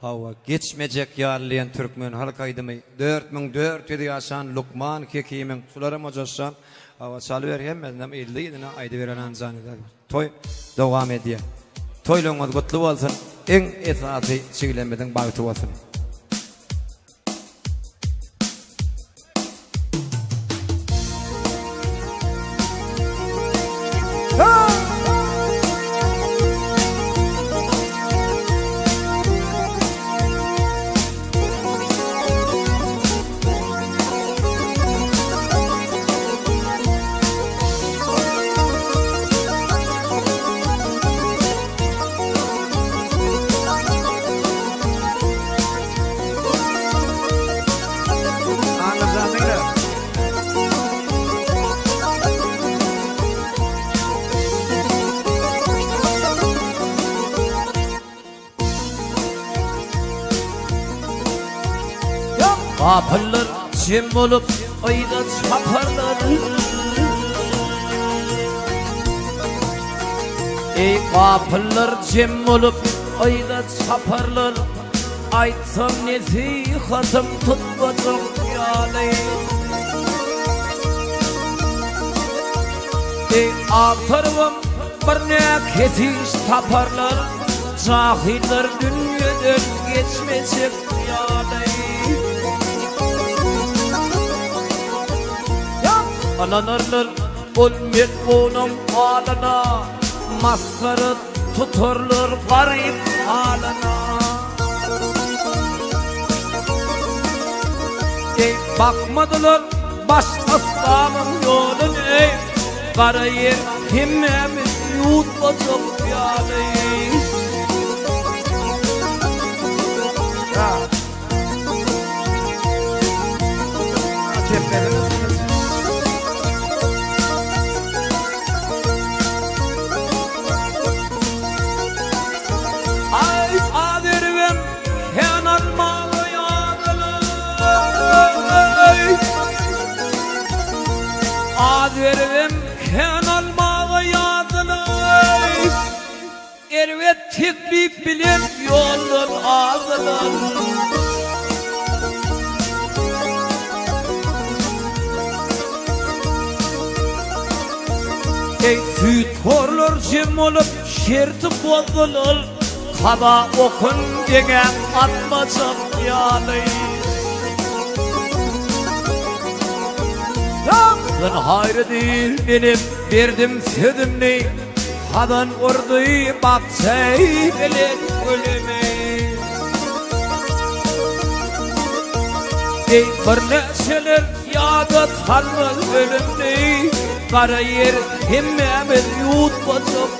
Hava geçmeyecek yarlayan Türkmen halkaydı mı? Dört mün dört yedi yaşan Lukman kekiyimin suları mı coşsan? Hava salıver hem ben de illi yedine aydı veren an Toy devam ediyor. Toy lönü kutlu olsun. En etrafı çiğlenmeden bağlı olsun. Kapırlar çim olup ayda çaparlar Ey kapırlar çim olup ayda çaparlar Aytsam nezi hasım tutmadım yalay Ey aftarvam barnya kethi saparlar Zahidlar dünyadır geçmecek yalay nur nur ol mekhunom halana masrat thuthurlur farib halana de bakmadılar bas yolun ey qarayim kim Ervemken almağı yadılır Ervet titrik bilen yolun adılır Ey tüytorlar cim olup şerti bozulur Kaba okun degen atmasın yalıyım Kızın hayrı değil benim, verdim sevdim ne? Kadın ordu bak şey bilin ölüme. Ey fırna şeler ya da tanmaz ölüm Kara yer himme bir yut basıp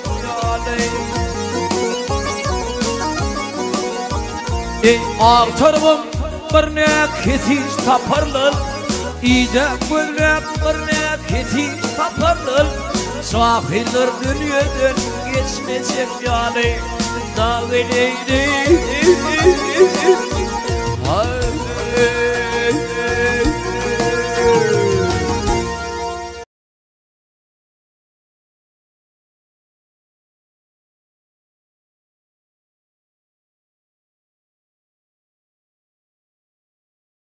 Ey ağ çarbım, bir ne kesiş taparlı Ide gülme gürme keti kapanır Sahildir dünyadan geçmesek yani Dağ